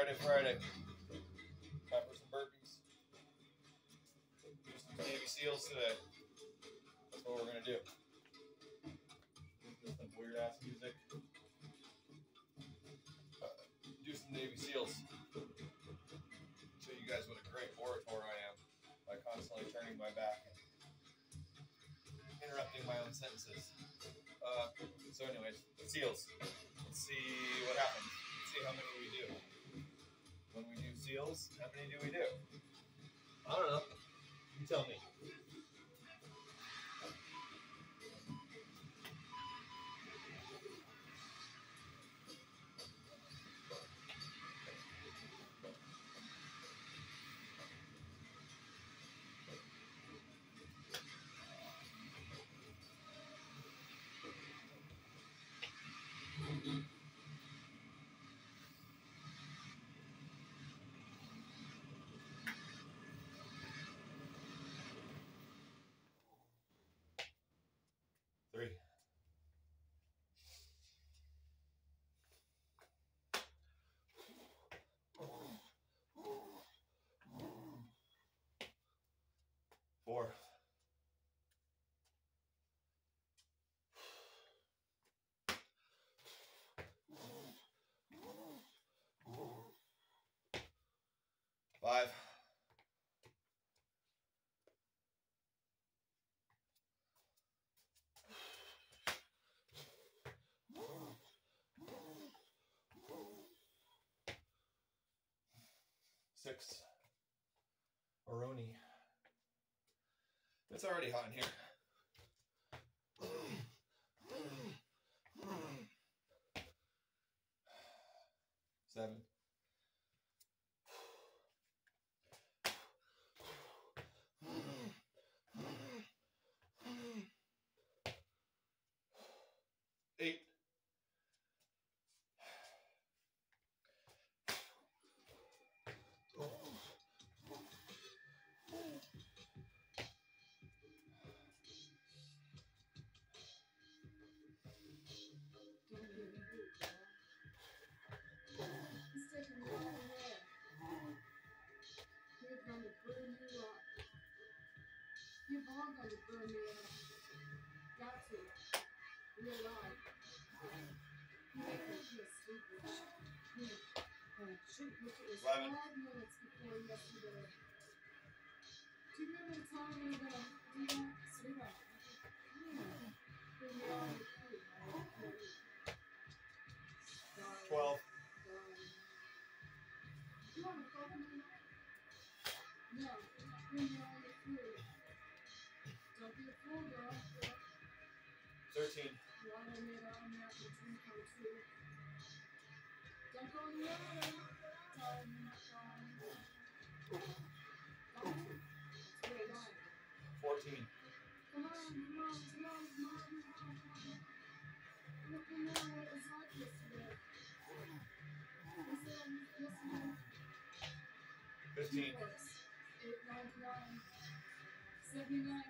Friday, Friday. Time for some burpees. Do some Navy SEALs today. That's what we're gonna do. Do some weird ass music. Uh, do some Navy SEAls. Show you guys what a great orator I am by constantly turning my back and interrupting my own sentences. Uh, so, anyways, SEALs. Let's see what happens. Let's see how many how many do we do? I don't know. You tell me. Four. Five. Six. Oroni. It's already hot in here. something got to life. Hmm. Shoot, look. Five minutes before yesterday. Do you remember the time were going to do that? Sweetheart. Hmm. 12. Fourteen. Come on, come on, come on, come on, come on. Look in there, like yesterday. Listen, listen. Fifteen. Eight ninety nine. Seventy nine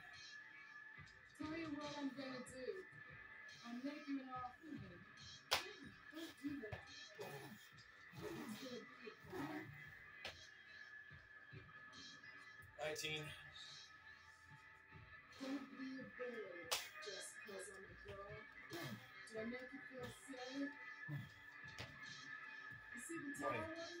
19. Don't be a bird just because I'm a girl. Do I make you feel silly? You see the?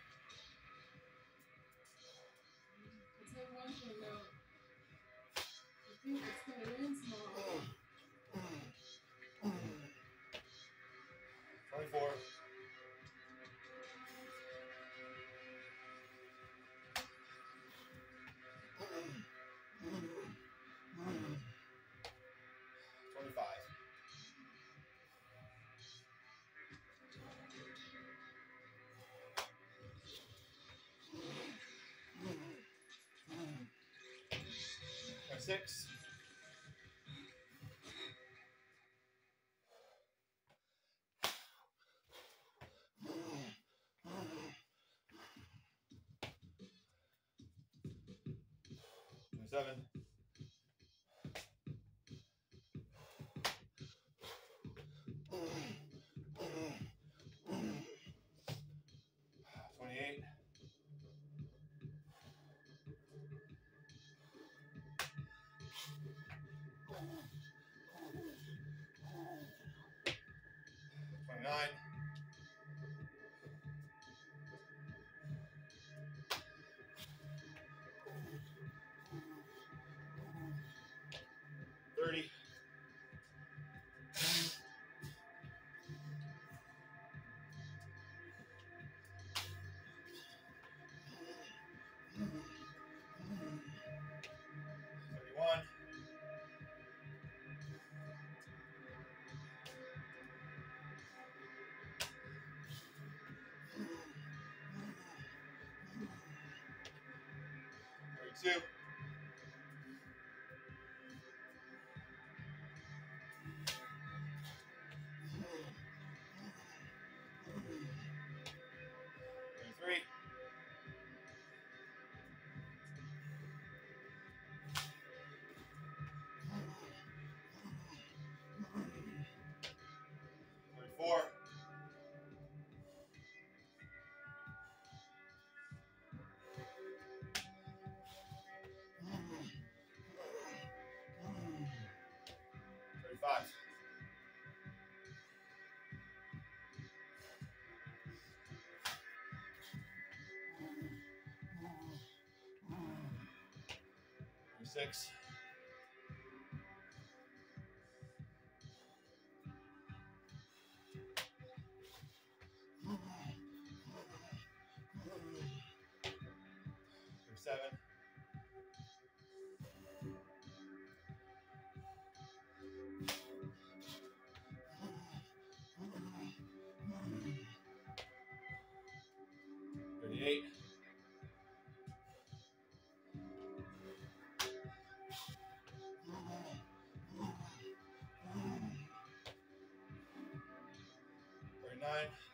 six. Seven. two. six. Bye.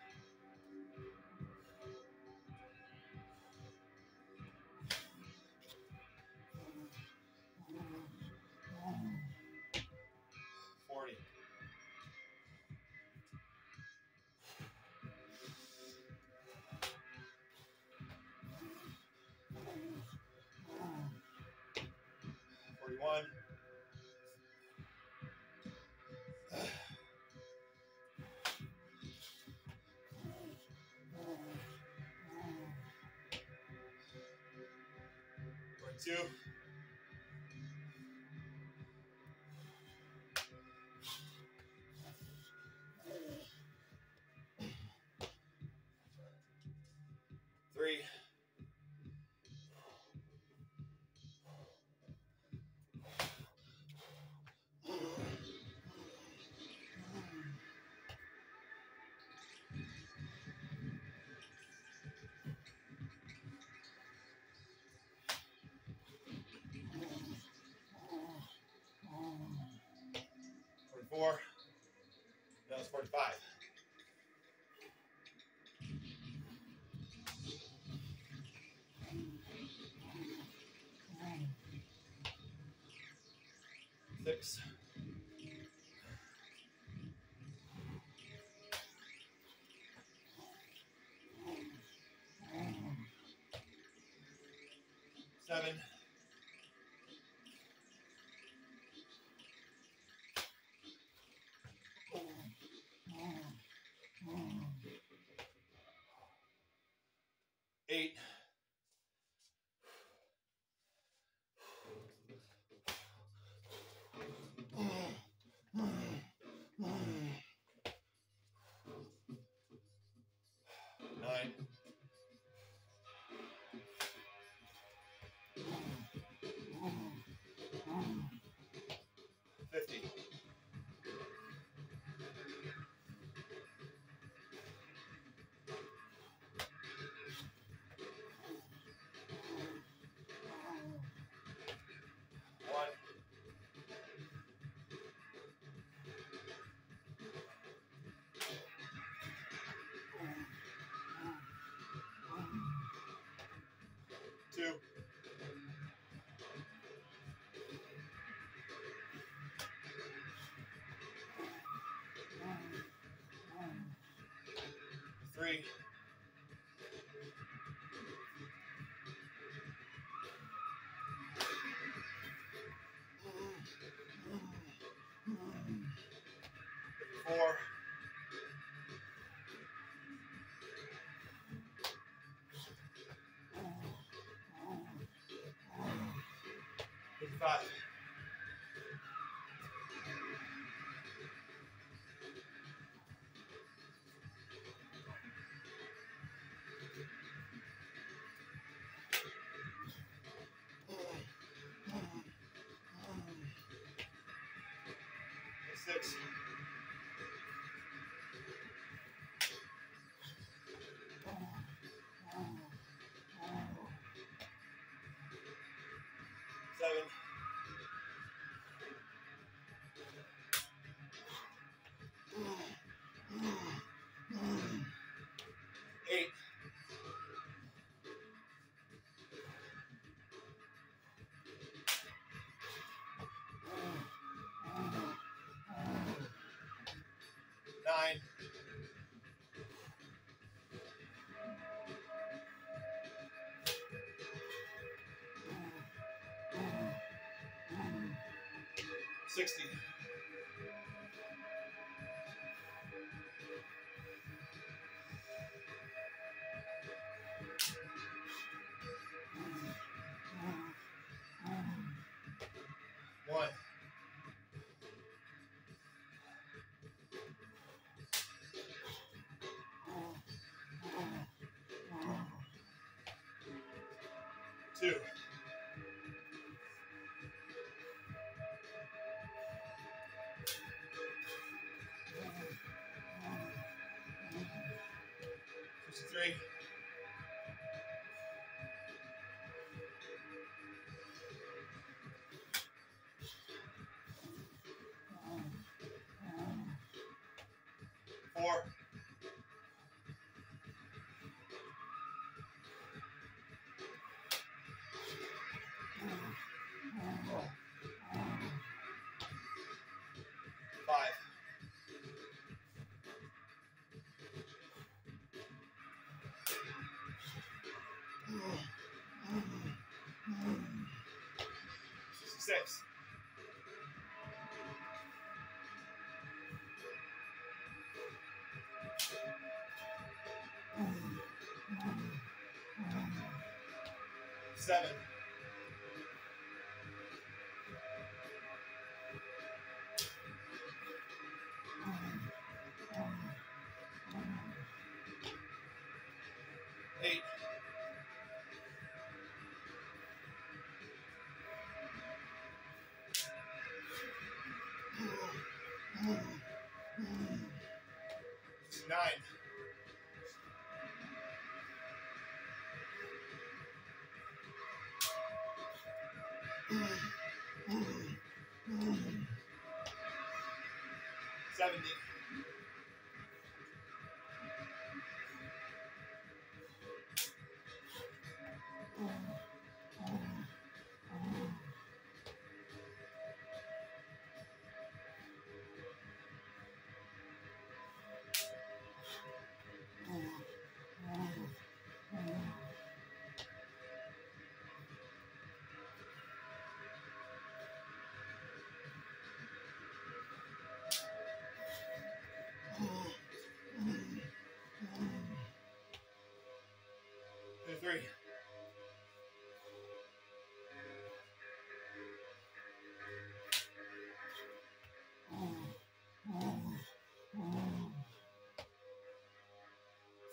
44. That was 45. Six. Seven. Eight. Four. Fifty-five. Six. Nine. Sixty. Two. Four. Seven. 70. three.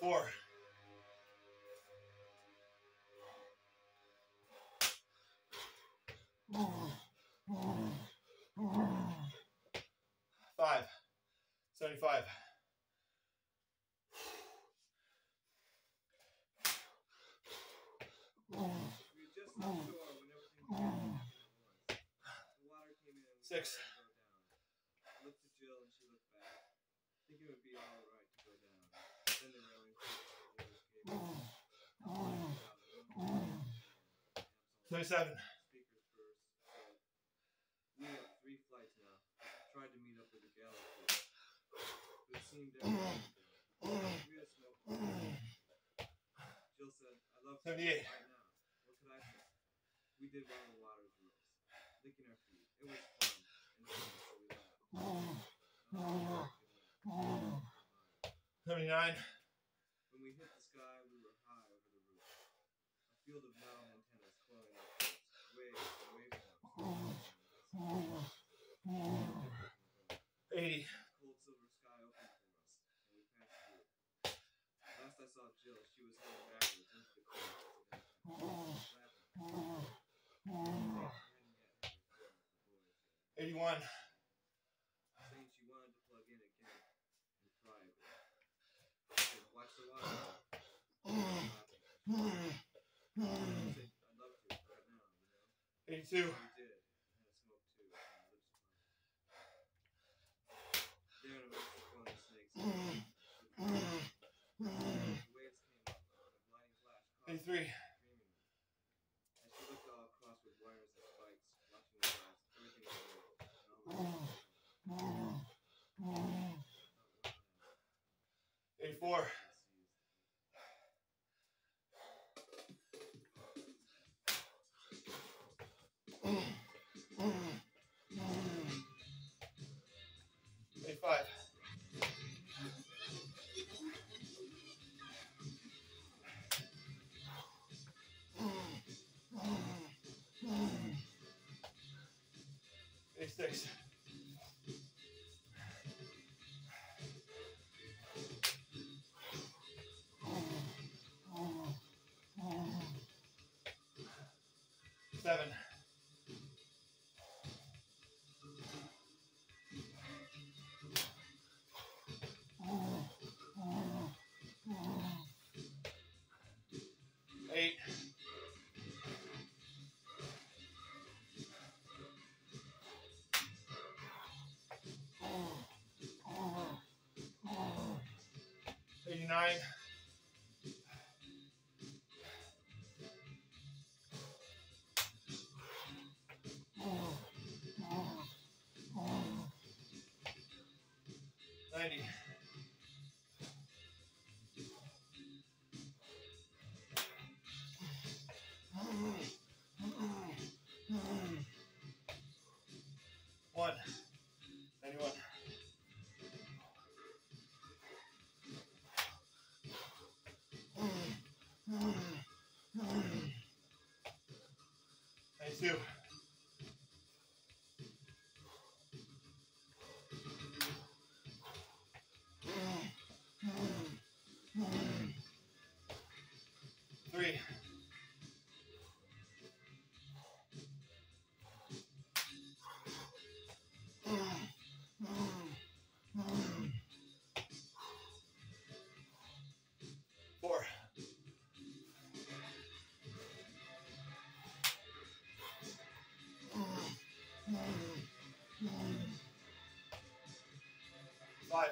Four. Oh. Six. saw it go down. I looked at Jill and she looked back, thinking it would be all right to go down. Then the railing came and the others gave up. I blacked out and went down. Amps on Twenty-seven. speakers first. We have three flights now. Tried to meet up with the galaxy, but it seemed everything. We had no plan. Jill said, I love to 78. right now. What could I say? We did the water's rules, licking our feet. It was Seventy-nine. When we hit the sky, we were high over the roof. A field of metal antennas flowing upwards, waves and. Eighty. Cold silver sky opened for us, and we passed through. Last I saw Jill, she was heading backwards into the cold. 81. Since you wanted to plug in again and try it. Watch the lottery. I'd love to right now, you know? 82. You did. I had smoke too. They're in a bunch of fun snakes. The way it's came up, the blinding flash. 83. Eighty-five. Eighty-six. Eight. Eighty-nine. Ninety. Ninety-two.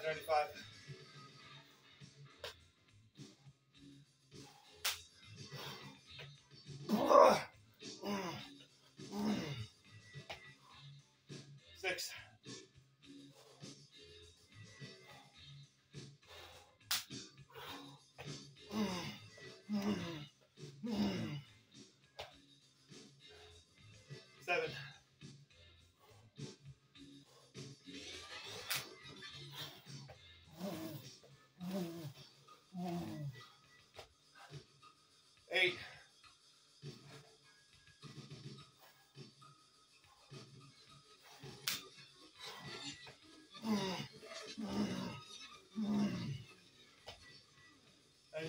95.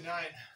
Ninety-nine.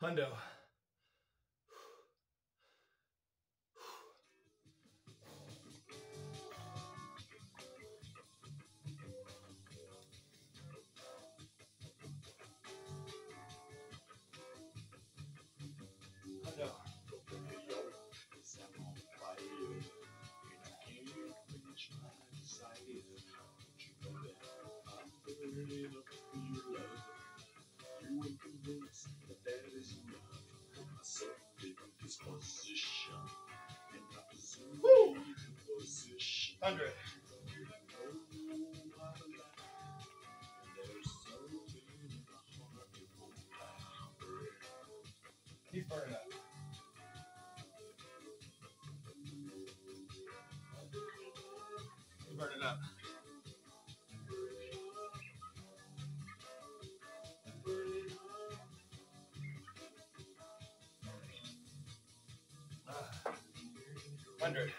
Hundo. 100.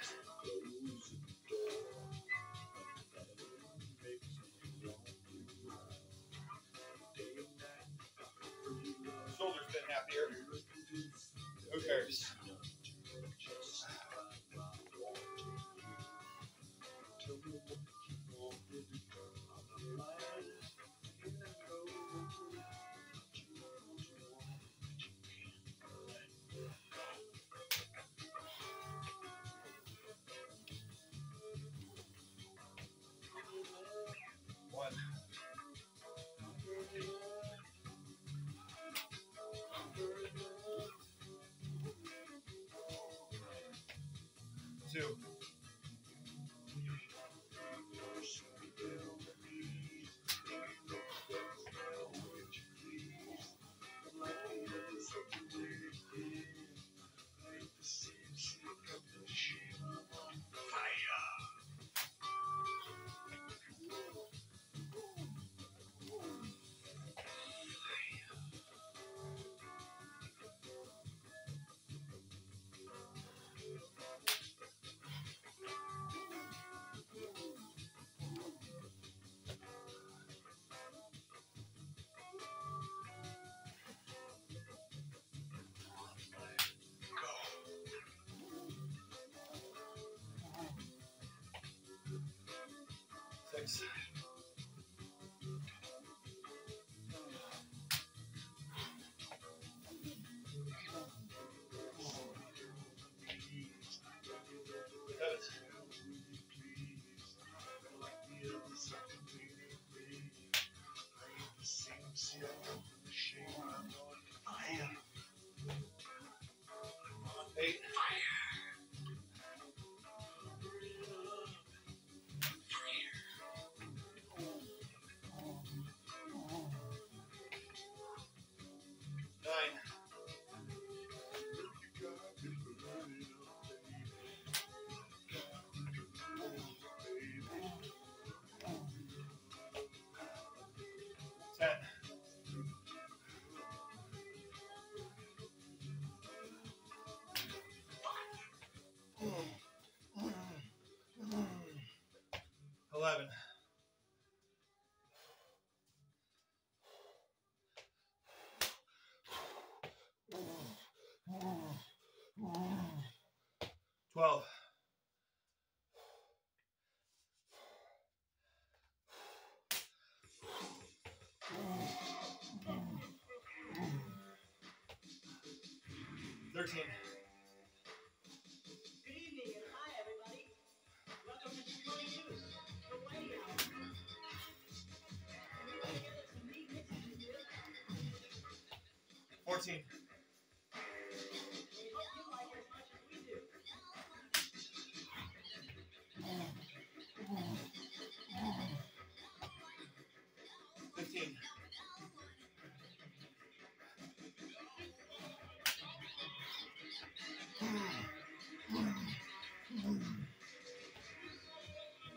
Six. 11. Twelve. Thirteen.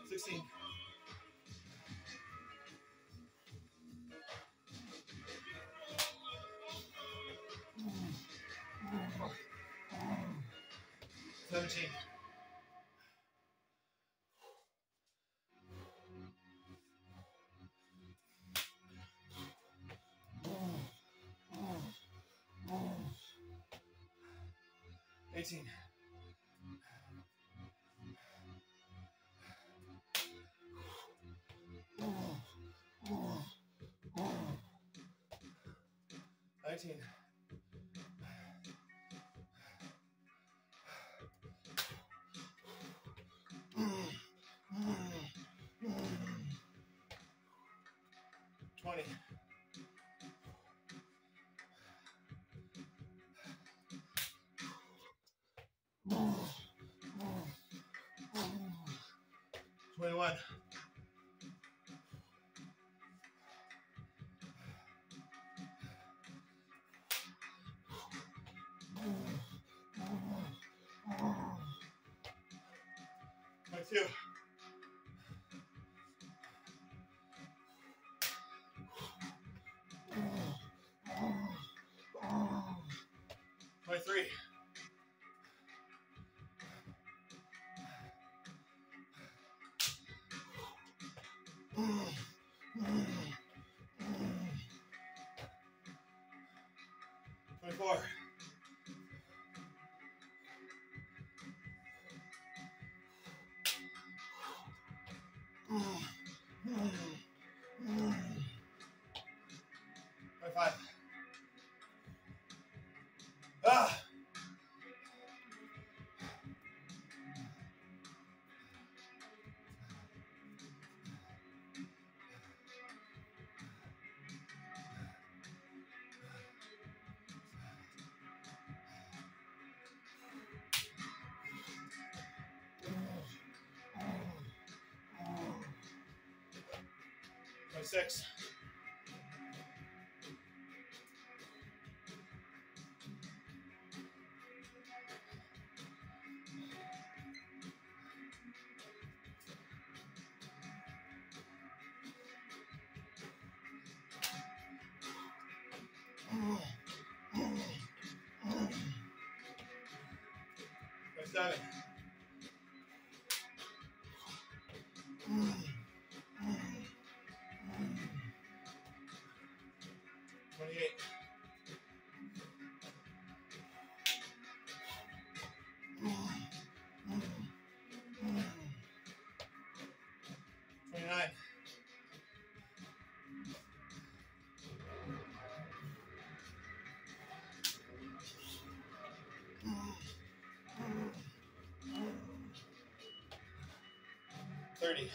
Sixteen. Seventeen. 19. Twenty. Twenty-two. Twenty-three. Twenty-four. Twenty-six. Twenty-seven. 30.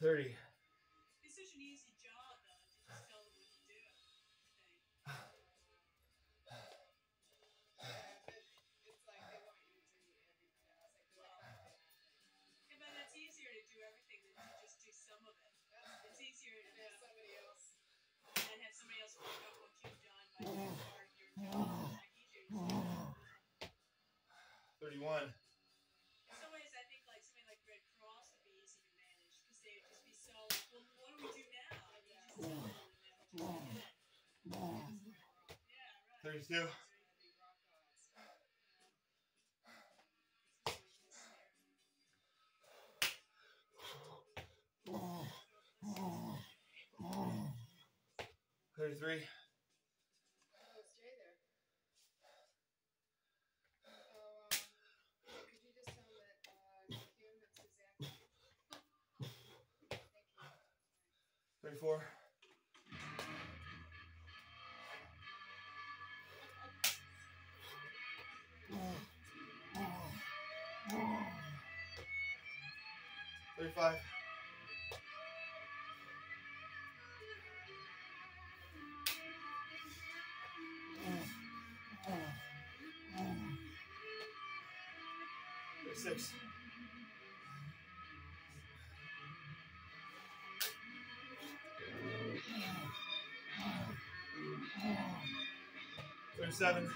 Thirty. 31. In some ways, I think like something like Red Cross would be easy to manage because they would just be so, well, what do we do now? I mean, just yeah, right. 32. Thirty-three. for? Thirty-five. Six. seven.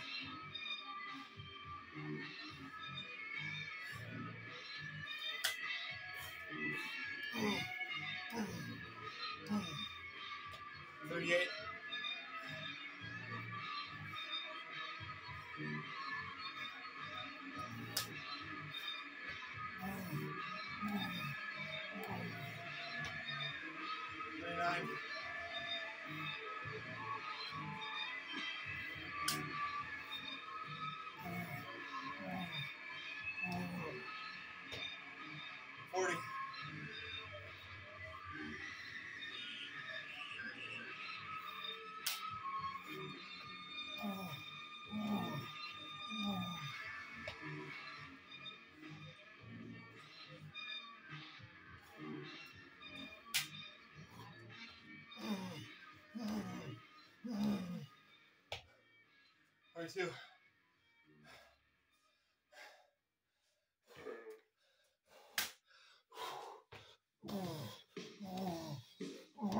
Morning. All right.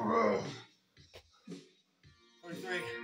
Room. 43.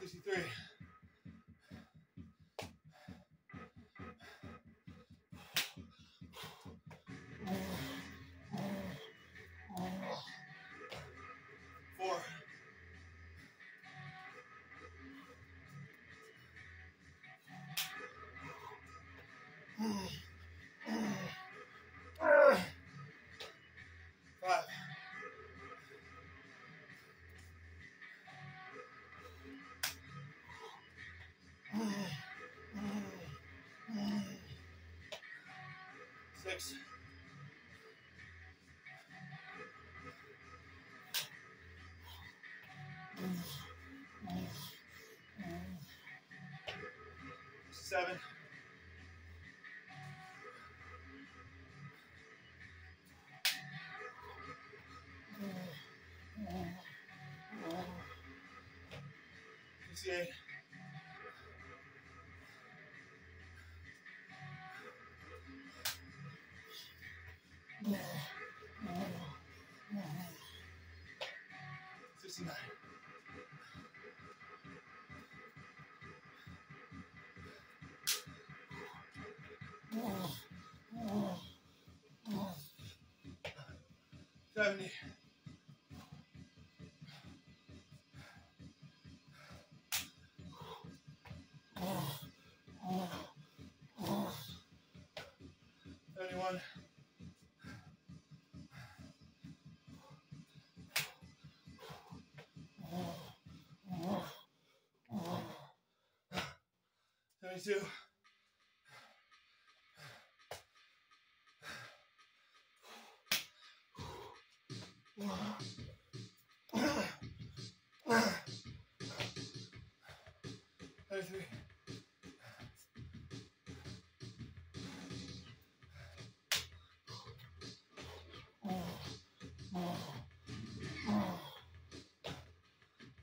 Sixty-three. Four. Hmm. six. Seven. Tony. Anyone? Twenty-two.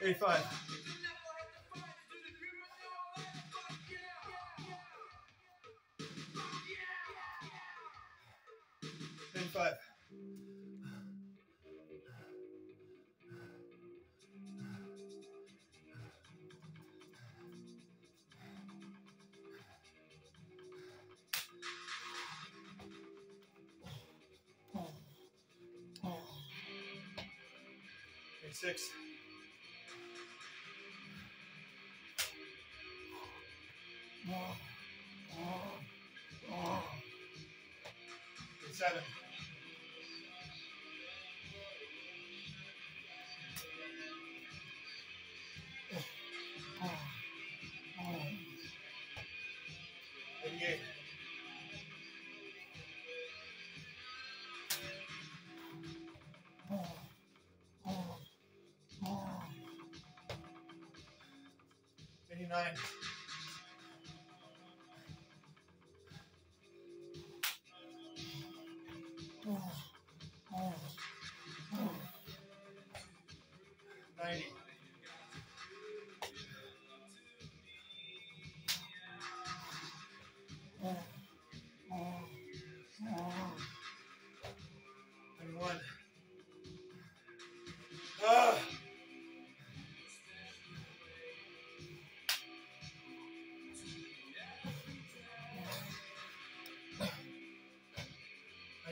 85. seven. Eighty-eight. Eighty-nine.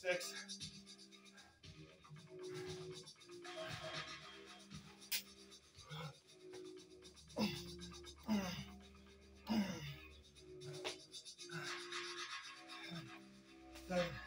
six. Seven.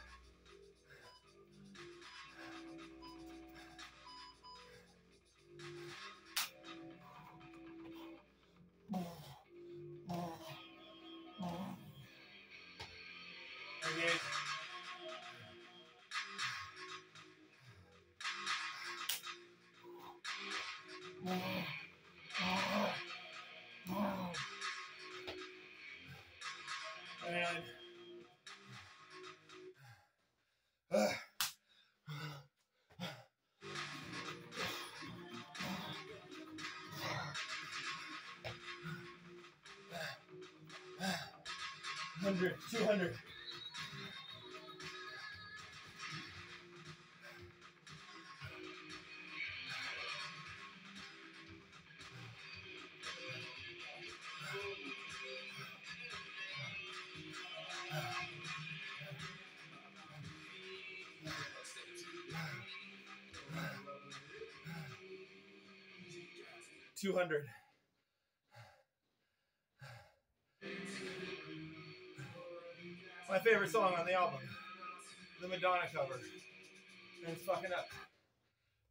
100, 200. Two hundred. My favorite song on the album, the Madonna cover. And it's fucking up.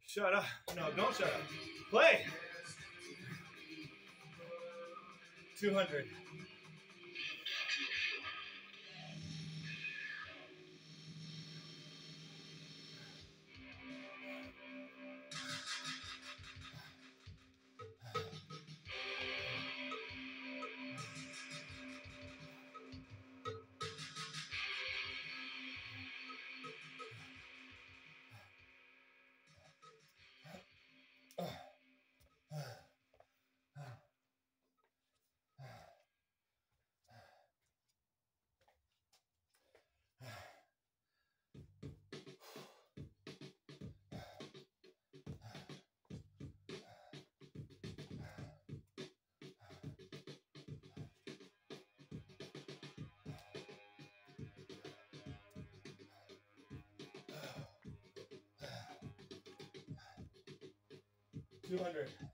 Shut up. No, don't shut up. Play. 200. 200.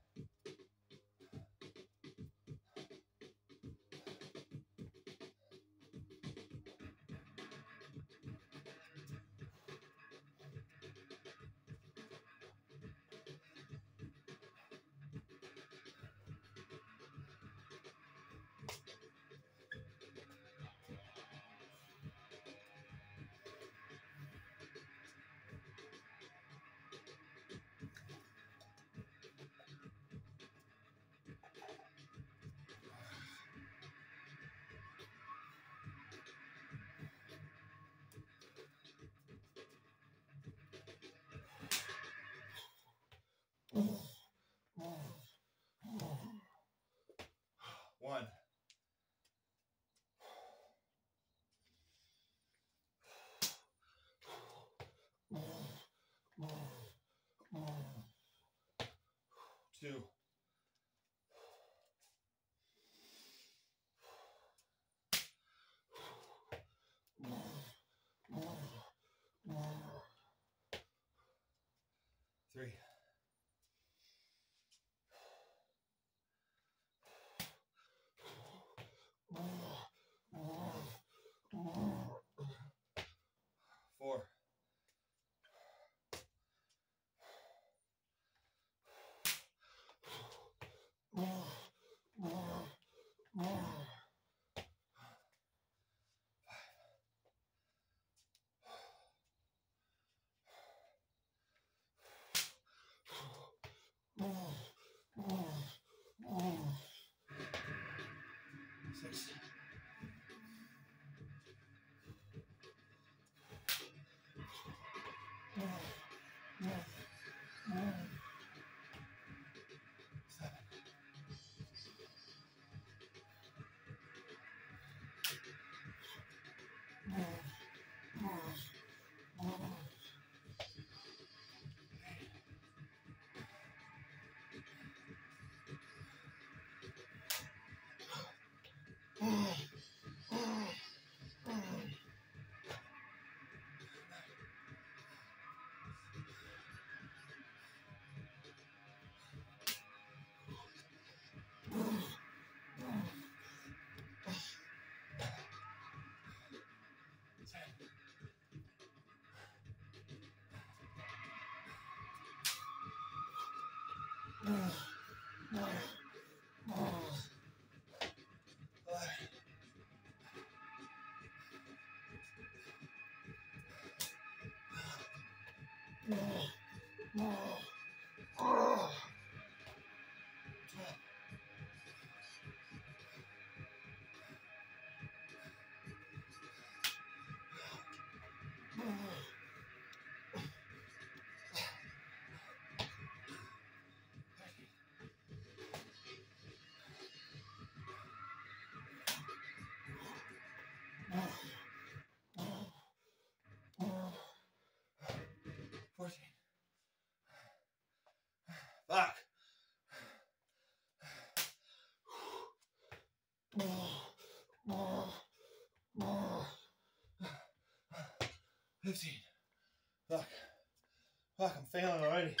One. Two. Oh. 14. Fuck. Fifteen. Fuck. Fuck, I'm failing already.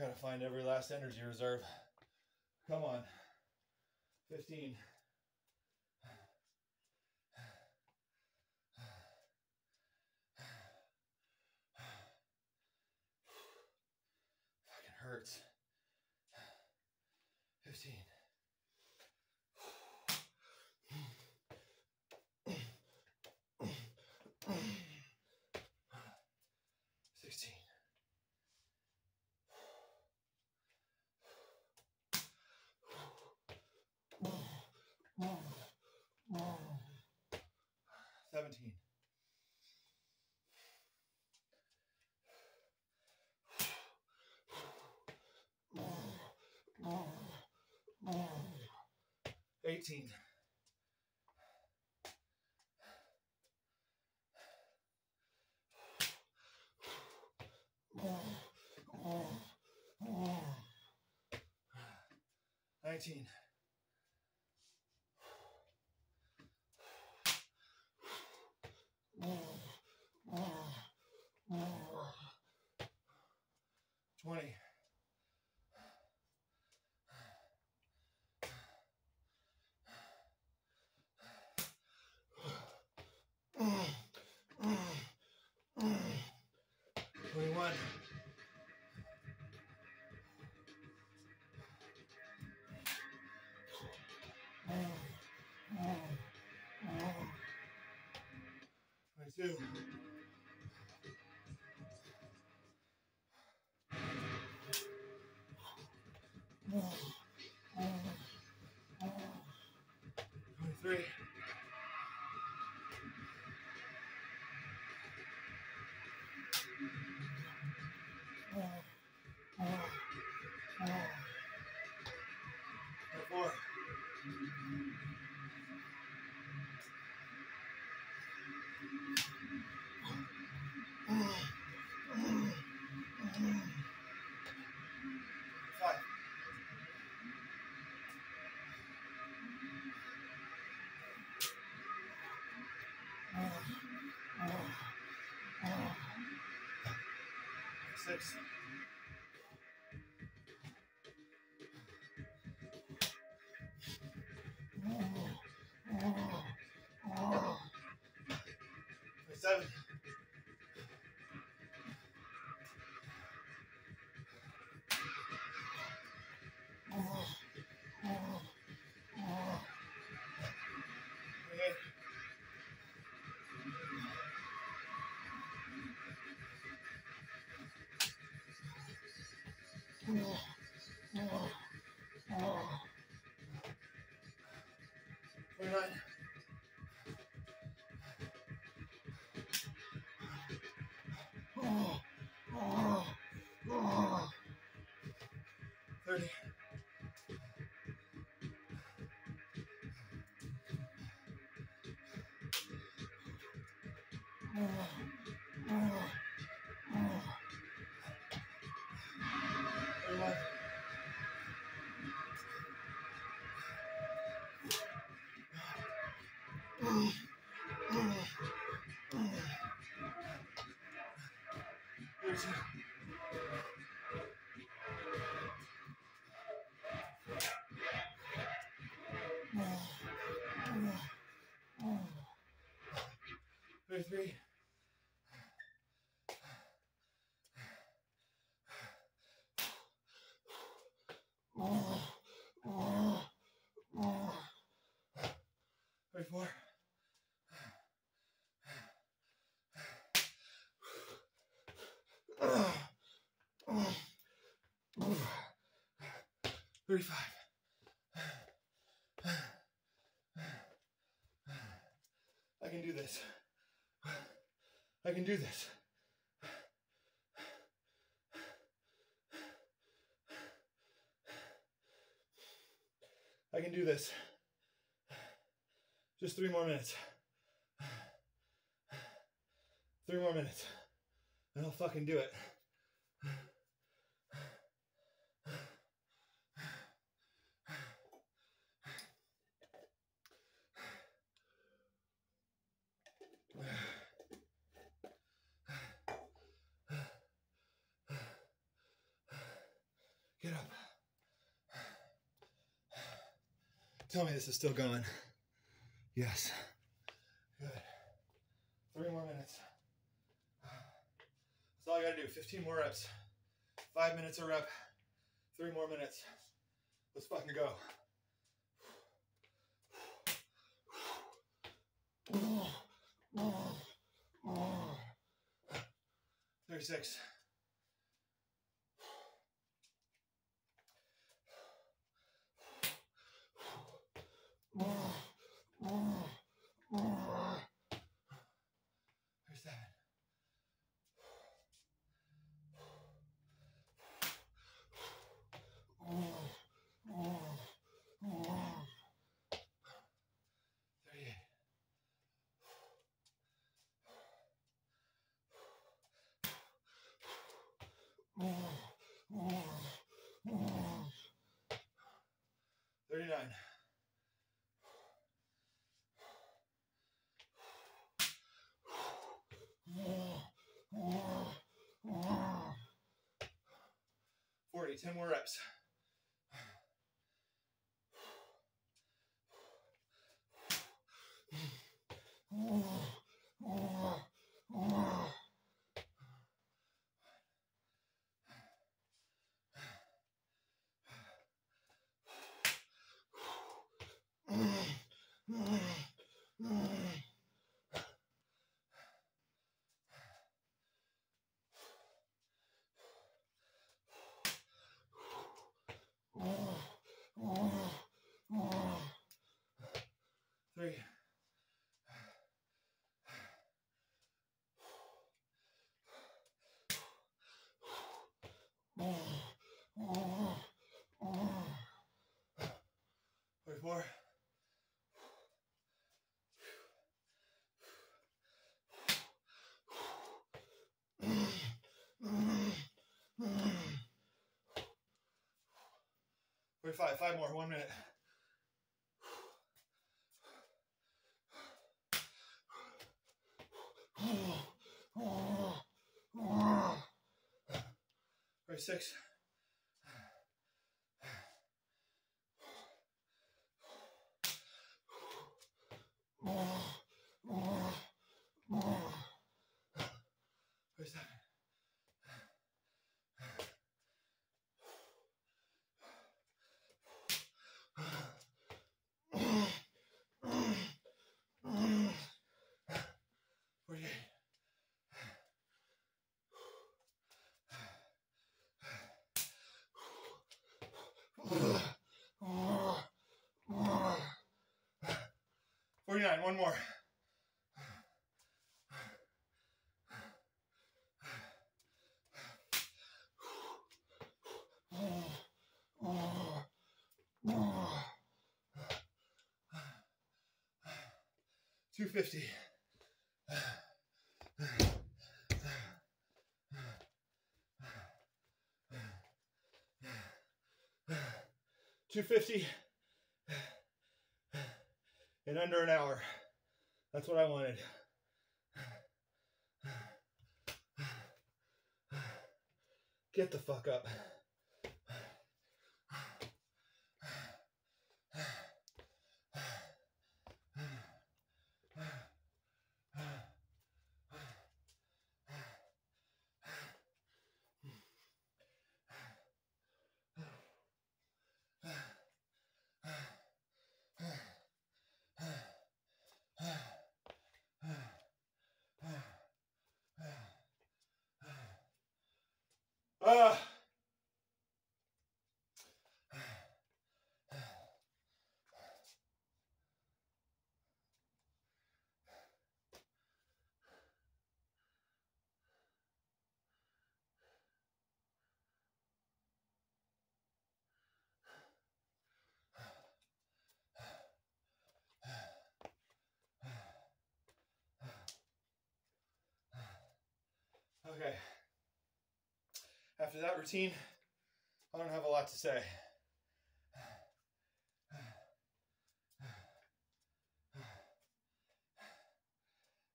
I gotta find every last energy reserve. Come on. 15. 17. Eighteen. Nineteen. Twenty-two. Twenty-three. Six. Oh, oh, oh. Seven. Thirty-two. 35. I can do this. I can do this. I can do this. Just three more minutes. Three more minutes. And I'll fucking do it. Tell me this is still going. Yes. Good. Three more minutes. That's all I gotta do. 15 more reps. Five minutes a rep. Three more minutes. Let's fucking go. Thirty-six. Thirty-seven. Thirty-eight. Thirty-nine. Forty. Ten more reps. Forty-four. Forty-five. Five more. One minute. 49, one more. Two fifty. Two fifty under an hour. That's what I wanted. Get the fuck up. Uh, Okay. After that routine, I don't have a lot to say.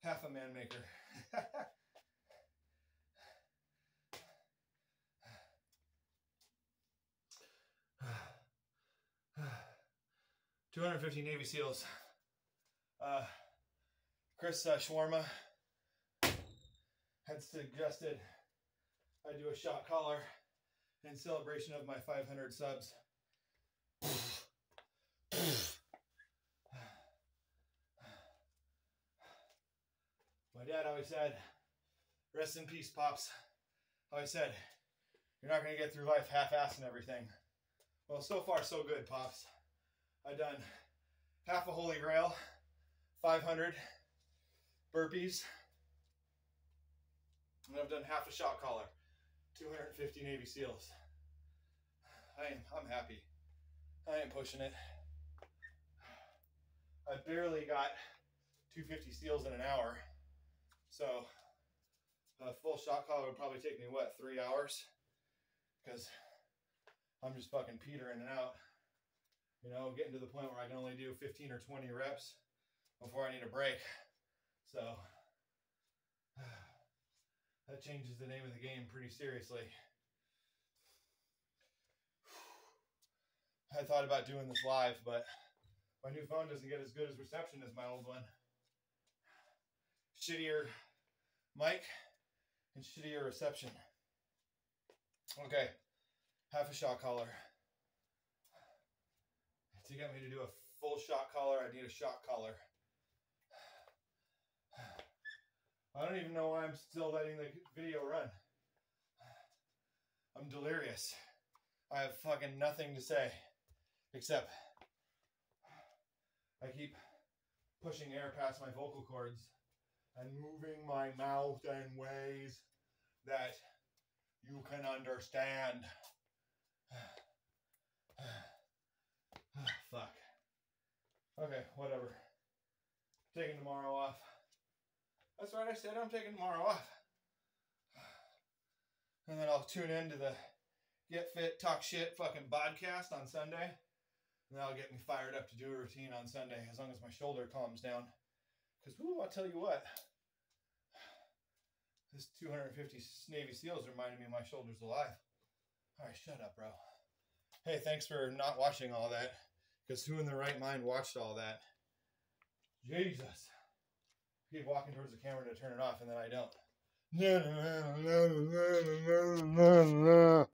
Half a man maker. Two hundred fifty Navy SEALs. Uh, Chris uh, Shawarma had suggested I do a shot caller in celebration of my 500 subs. My dad always said, rest in peace, Pops. Always said, you're not going to get through life half-assing everything. Well, so far, so good, Pops. I've done half a Holy Grail, 500 burpees, and I've done half a shot caller, 250 Navy SEALs. I am, I'm happy. I ain't pushing it. I barely got 250 SEALs in an hour. So a full shot caller would probably take me, what, three hours? Because I'm just fucking petering it out. You know, getting to the point where I can only do 15 or 20 reps before I need a break. So that changes the name of the game pretty seriously. I thought about doing this live, but my new phone doesn't get as good as reception as my old one. Shittier mic and shittier reception. Okay, half a shot caller. To get me to do a full shot caller, I need a shot caller. I don't even know why I'm still letting the video run. I'm delirious. I have fucking nothing to say except I keep pushing air past my vocal cords and moving my mouth in ways that you can understand. Fuck. Okay, whatever. Taking tomorrow off. That's right, I said I'm taking tomorrow off. And then I'll tune in to the Get Fit, Talk Shit fucking podcast on Sunday. And that'll get me fired up to do a routine on Sunday as long as my shoulder calms down. Because, whoo, I'll tell you what. This 250 Navy SEALs reminded me my shoulder's alive. All right, shut up, bro. Hey, thanks for not watching all that. Because who in their right mind watched all that? Jesus. Keep walking towards the camera to turn it off, and then I don't.